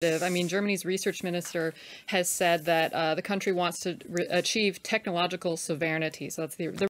I mean, Germany's research minister has said that uh, the country wants to achieve technological sovereignty. So that's the, the